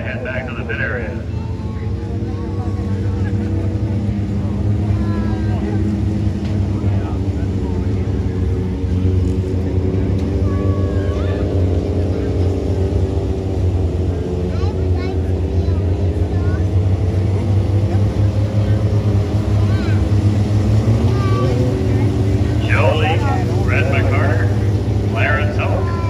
to head back to the pit area. Red McCarter, Clarence Oak.